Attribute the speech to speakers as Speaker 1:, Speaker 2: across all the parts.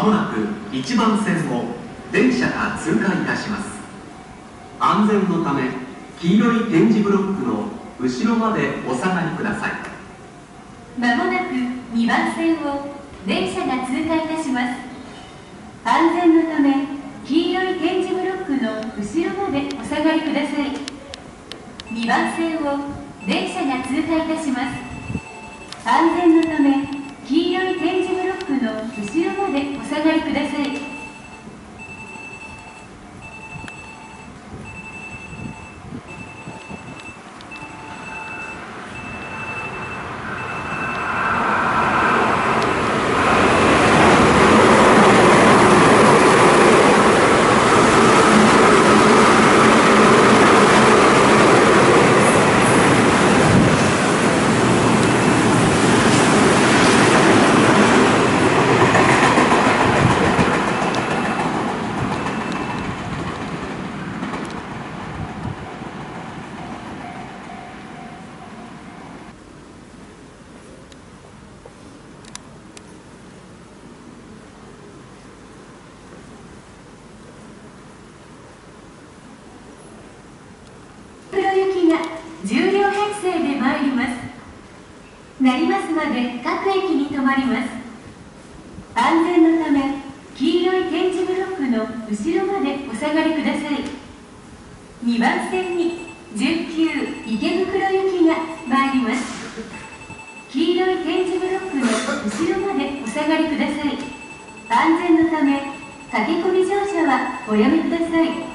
Speaker 1: まもなく1番線を電車が通過いたします。安全のため黄色い点字ブロックの後ろまでお下がりください。
Speaker 2: まもなく2番線を電車が通過いたします。安全のため黄色い点字ブロックの後ろまでお下がりください。2番線を電車が通過いたします。安全のため黄色い点字ブロックの後ろまでお下がりください黒行きが10両編成で参りますまで各駅に停まります。安全のため黄色い点字ブロックの後ろまでお下がりください。2番線に19池袋行きが参ります。黄色い点字ブロックの後ろまでお下がりください。安全のため駆け込み乗車はおやめください。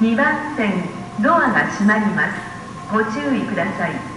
Speaker 3: 2番線ドアが閉まります。ご注意ください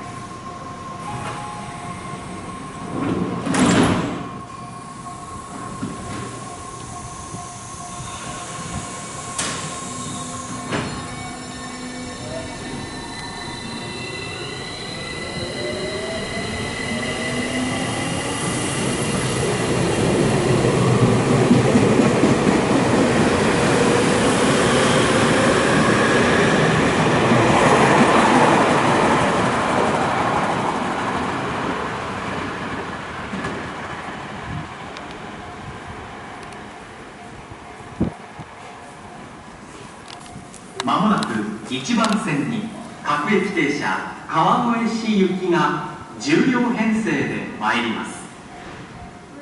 Speaker 1: まもなく1番線に各駅停車川越市行きが10両編成で参ります。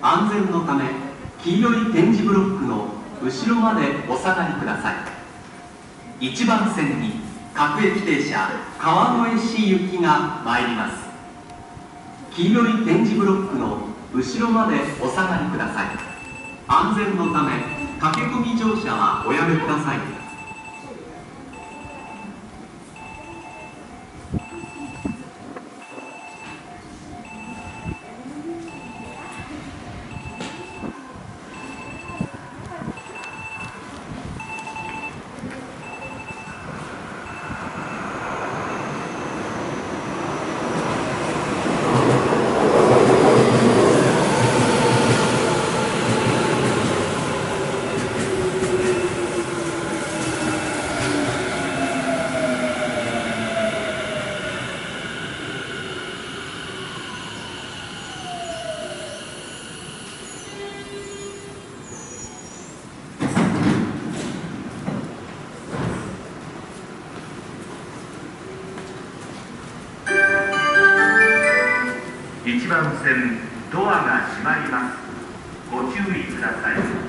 Speaker 1: 安全のため黄色い点字ブロックの後ろまでお下がりください。1番線に各駅停車川越市行きが参ります。黄色い点字ブロックの後ろまでお下がりください。安全のため駆け込み乗車はおやめください
Speaker 4: 1番線ドアが閉まります。ご注意ください。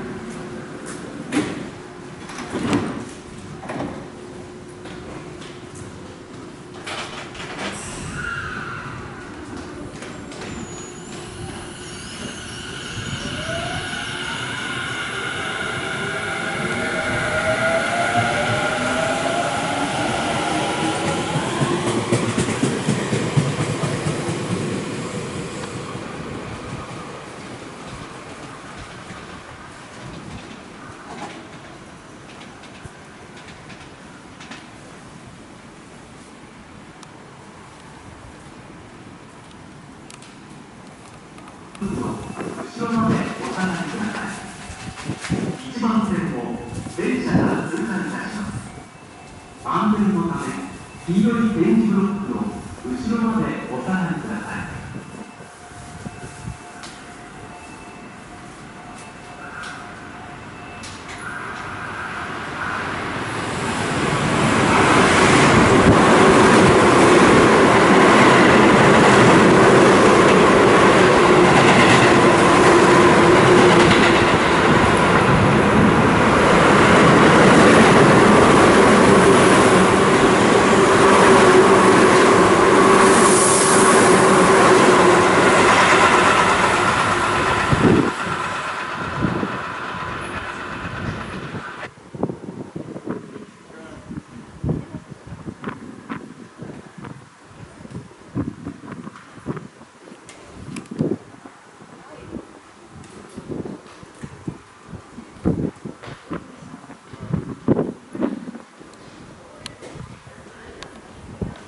Speaker 1: 後ろまでお下がりください。1番線も電車が通過いたします安全のため黄色い点字ブロックの後ろまでお下がりください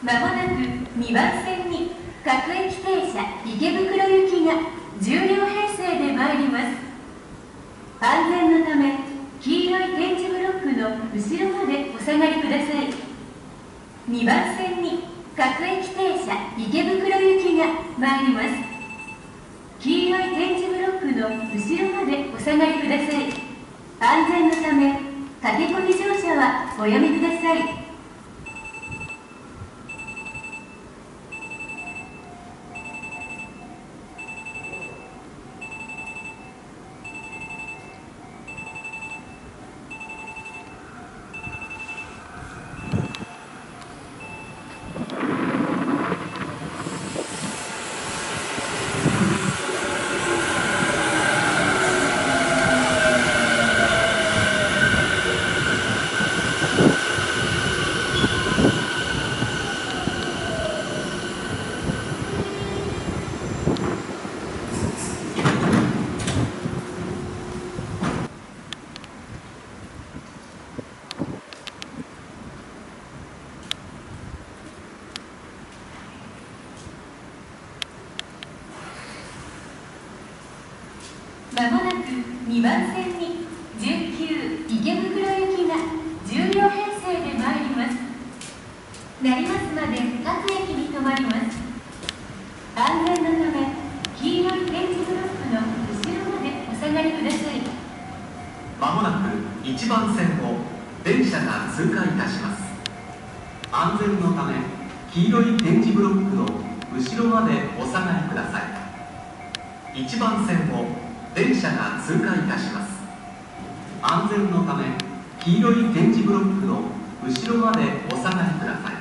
Speaker 2: まもなく2番線に各駅停車池袋行きが10両編成で参ります。安全のため黄色い点字ブロックの後ろまでお下がりください。2番線に各駅停車池袋行きが参ります。黄色い点字ブロックの後ろまでお下がりください。安全のため駆け込み乗車はおやめくださいまもなく2番線に19池袋行きが10両編成で参ります成増まで各駅に停まります。安全のため黄色い点字ブロックの後ろまでお下がりください。
Speaker 1: まもなく1番線を電車が通過いたします。安全のため黄色い点字ブロックの後ろまでお下がりください。1番線を電車が通過いたします。安全のため黄色い点字ブロックの後ろまでお下がりください。